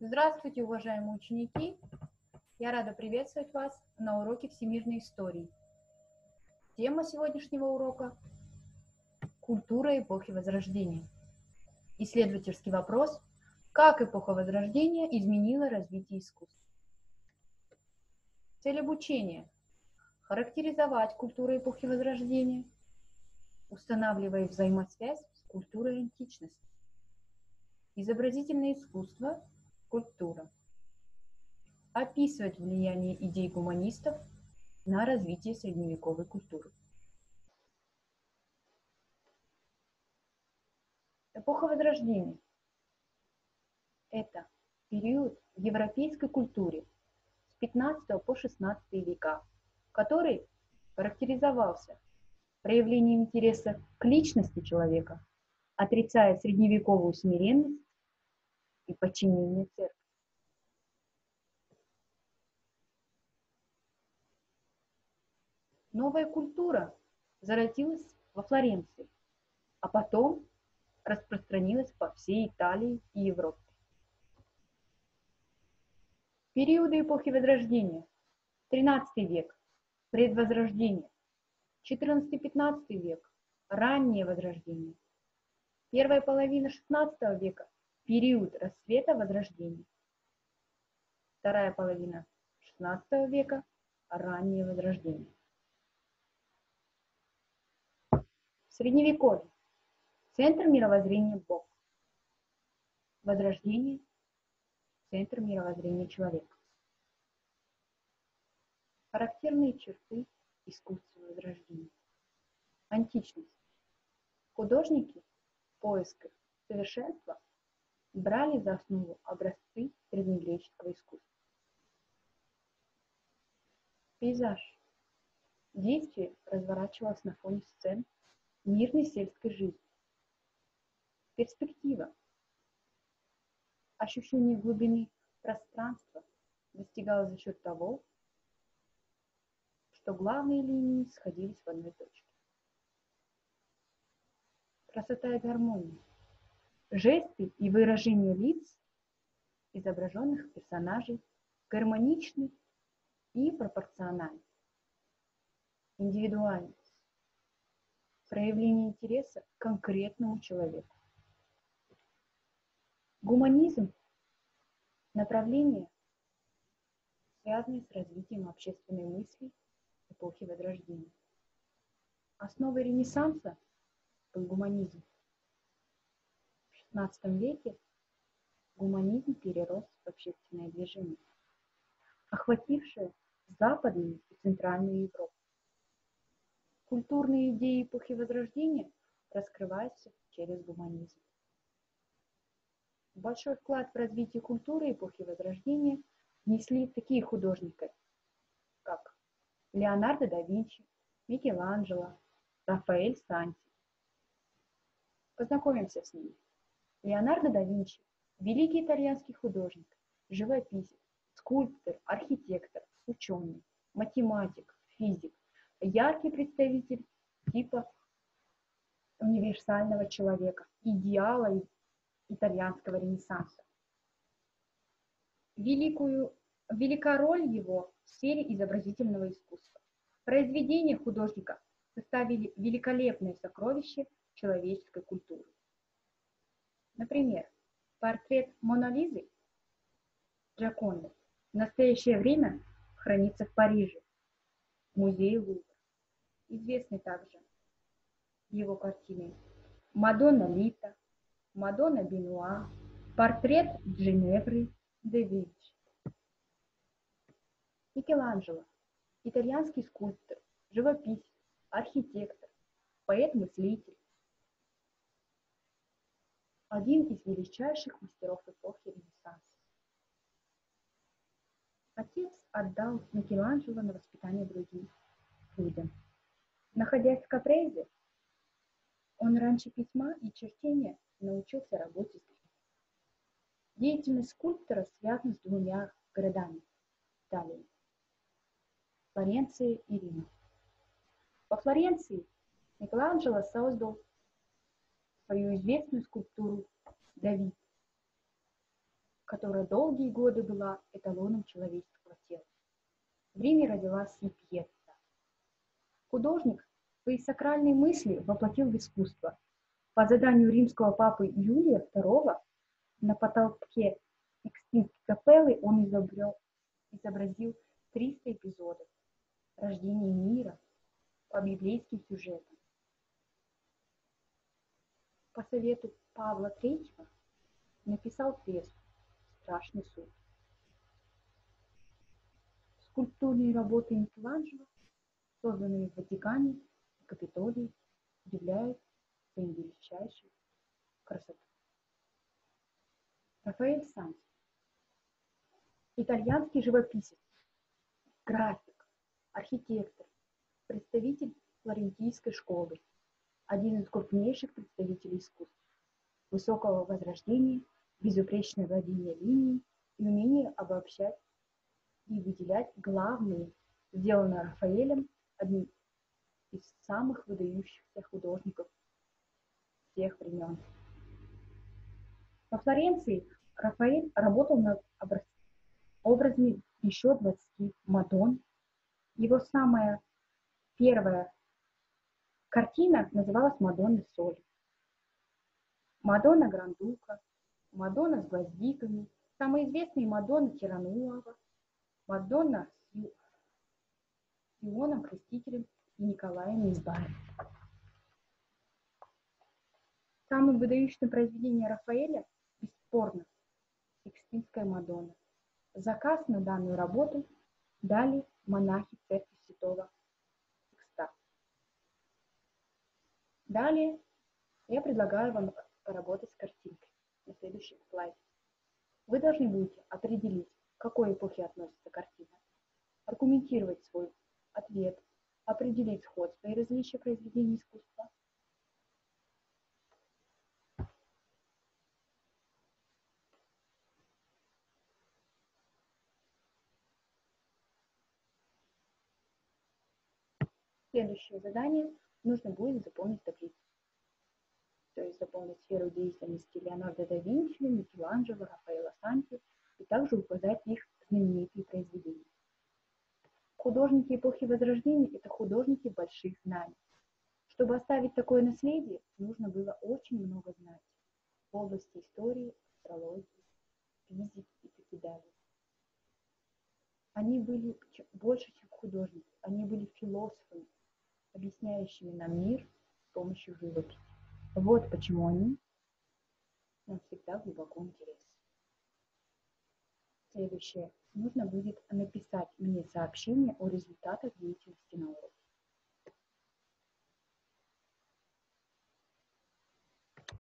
Здравствуйте, уважаемые ученики! Я рада приветствовать вас на уроке всемирной истории. Тема сегодняшнего урока – культура эпохи Возрождения. Исследовательский вопрос – как эпоха Возрождения изменила развитие искусства? Цель обучения – характеризовать культуру эпохи Возрождения, устанавливая взаимосвязь с культурой античности. Изобразительное искусство – Культура. Описывать влияние идей гуманистов на развитие средневековой культуры. Эпоха Возрождения – это период в европейской культуре с 15 по 16 века, который характеризовался проявлением интереса к личности человека, отрицая средневековую смиренность и подчинение церкви. Новая культура зародилась во Флоренции, а потом распространилась по всей Италии и Европе. Периоды эпохи Возрождения. 13 век. Предвозрождение. 14-15 век. Раннее Возрождение. Первая половина 16 века период расцвета Возрождения. Вторая половина XVI века – раннее Возрождение. Средневековье. Центр мировоззрения Бог. Возрождение. Центр мировоззрения человека. Характерные черты искусства Возрождения. Античность. Художники в поисках совершенства брали за основу образцы древнегреческого искусства. Пейзаж. Действие разворачивалось на фоне сцен мирной сельской жизни. Перспектива. Ощущение глубины пространства достигалось за счет того, что главные линии сходились в одной точке. Красота и гармония Жесты и выражения лиц изображенных персонажей гармоничны и пропорциональны. Индивидуальность. Проявление интереса к конкретному человеку. Гуманизм – направление, связанное с развитием общественной мысли эпохи Возрождения. Основой Ренессанса был гуманизм – XVI веке гуманизм перерос в общественное движение, охватившее Западную и Центральную Европу. Культурные идеи эпохи Возрождения раскрываются через гуманизм. Большой вклад в развитие культуры эпохи Возрождения внесли такие художники, как Леонардо да Винчи, Микеланджело, Рафаэль Санти. Познакомимся с ними. Леонардо да Винчи – великий итальянский художник, живописец, скульптор, архитектор, ученый, математик, физик, яркий представитель типа универсального человека, идеала итальянского ренессанса. Великую, велика роль его в сфере изобразительного искусства. Произведения художника составили великолепное сокровище человеческой культуры. Например, портрет Мона Лизы Джаконды в настоящее время хранится в Париже, в музее Лувр. Известны также его картины Мадонна Лита, Мадонна Бенуа, портрет Джиневры де Винчи. Микеланджело – итальянский скульптор, живописец, архитектор, поэт-мыслитель, один из величайших мастеров эпохи Ренессанса. Отец отдал Микеланджело на воспитание другим людям. Находясь в Капрезе, он раньше письма и чертения научился работе с людьми. Деятельность скульптора связана с двумя городами Италии – Флоренцией и Римом. Во Флоренции Микеланджело создал свою известную скульптуру «Давид». которая долгие годы была эталоном человеческого тела. В Риме родилась и. Художник свои сакральные мысли воплотил в искусство. По заданию римского папы Юлия II на потолке Сикстинской капеллы он изобрел, изобразил 300 эпизодов рождения мира по библейским сюжетам. По совету Павла III написал фреску «Страшный суд». Скульптурные работы Микеланджело, созданные в Ватикане и Капитолии, являют своим величайшей красотой. Рафаэль Санти. Итальянский живописец, график, архитектор, представитель флорентийской школы, один из крупнейших представителей искусства, высокого возрождения, безупречное владение линией и умение обобщать и выделять главные, сделанные Рафаэлем, одним из самых выдающихся художников всех времен. Во Флоренции Рафаэль работал над образами еще 20 Мадон. Его самая первая картина называлась «Мадонна Соль». Мадонна Грандука, Мадонна с гвоздиками, самые известные Мадонна Тирануава, Мадонна с Ионом Крестителем и Николаем Избарем. Самым выдающим произведением Рафаэля бесспорно Сикстинская Мадонна. Заказ на данную работу дали монахи церкви Святого Далее я предлагаю вам поработать с картинкой на следующем слайде. Вы должны будете определить, к какой эпохе относится картина, аргументировать свой ответ, определить сходство и различия произведений искусства, Следующее задание нужно будет заполнить таблицу. То есть заполнить сферу деятельности Леонардо да Винчи, Микеланджело, Рафаэла Санти и также указать их знаменитые произведения. Художники эпохи Возрождения – это художники больших знаний. Чтобы оставить такое наследие, нужно было очень много знать в области истории, астрологии, физики и так далее. Они были больше, чем художники, они были философами, объясняющими нам мир с помощью живописи. Вот почему они нам всегда глубоко интересны. Следующее. Нужно будет написать мне сообщение о результатах деятельности на уроке.